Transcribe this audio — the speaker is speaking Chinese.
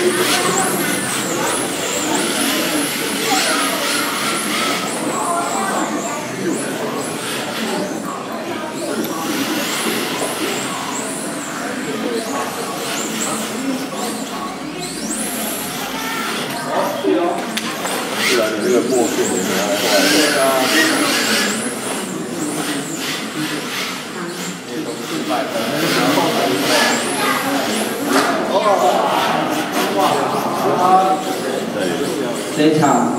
是啊，对啊。这一场